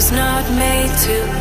was not made to